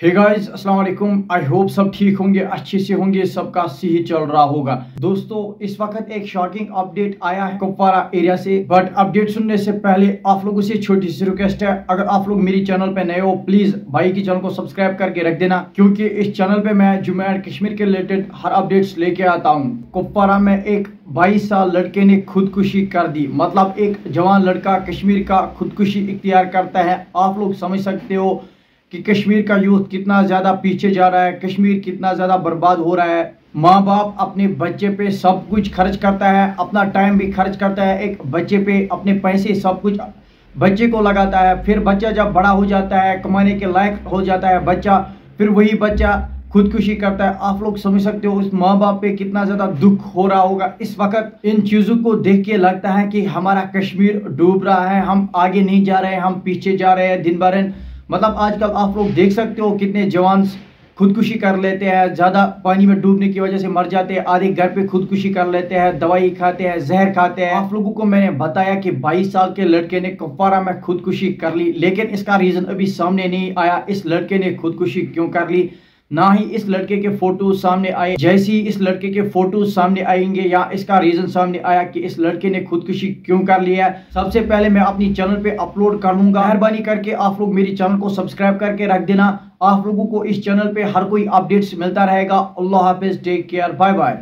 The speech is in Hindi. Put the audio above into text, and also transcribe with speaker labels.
Speaker 1: हे गाइस अस्सलाम वालेकुम आई होप सब ठीक होंगे, अच्छे से होंगे, सबका सही चल रहा होगा। दोस्तों, इस वक्त एक शॉकिंग अपडेट आया है कुपवारा एरिया से। बट अपडेट सुनने से पहले आप लोगों से छोटी सी रिक्वेस्ट है। अगर आप लोग मेरी चैनल पे नए हो प्लीज़ भाई की चैनल को सब्सक्राइब करके रख देना। क्योंकि इस चैनल पे मैं जम्मू एंड कश्मीर के रिलेटेड हर अपडेट्स लेके आता हूँ। कुपवारा में एक 22 साल लड़के ने खुदकुशी कर दी। मतलब एक जवान लड़का कश्मीर का खुदकुशी इख्तियार करता है। आप लोग समझ सकते हो कि कश्मीर का यूथ कितना ज़्यादा पीछे जा रहा है, कश्मीर कितना ज़्यादा बर्बाद हो रहा है। माँ बाप अपने बच्चे पे सब कुछ खर्च करता है, अपना टाइम भी खर्च करता है, एक बच्चे पे अपने पैसे सब कुछ बच्चे को लगाता है। फिर बच्चा जब बड़ा हो जाता है, कमाने के लायक हो जाता है बच्चा, फिर वही बच्चा खुदकुशी करता है। आप लोग समझ सकते हो उस माँ बाप पे कितना ज़्यादा दुख हो रहा होगा। इस वक्त इन चीज़ों को देख के लगता है कि हमारा कश्मीर डूब रहा है, हम आगे नहीं जा रहे हैं हम पीछे जा रहे हैं, दिन भर मतलब आजकल आप लोग देख सकते हो कितने जवान खुदकुशी कर लेते हैं, ज़्यादा पानी में डूबने की वजह से मर जाते हैं, आधे घर पे खुदकुशी कर लेते हैं, दवाई खाते हैं, जहर खाते हैं। आप लोगों को मैंने बताया कि 22 साल के लड़के ने कुपवारा में खुदकुशी कर ली, लेकिन इसका रीज़न अभी सामने नहीं आया, इस लड़के ने खुदकुशी क्यों कर ली? ना ही इस लड़के के फ़ोटो सामने आए, जैसे ही इस लड़के के फ़ोटो सामने आएँगे या इसका रीजन सामने आया कि इस लड़के ने खुदकुशी क्यों कर लिया है। सबसे पहले मैं अपनी चैनल पे अपलोड कर लूँगा। मेहरबानी करके आप लोग मेरी चैनल को सब्सक्राइब करके रख देना। आप लोगों को इस चैनल पे हर कोई अपडेट्स मिलता रहेगा। अल्लाह हाफिज टेक केयर बाय बाय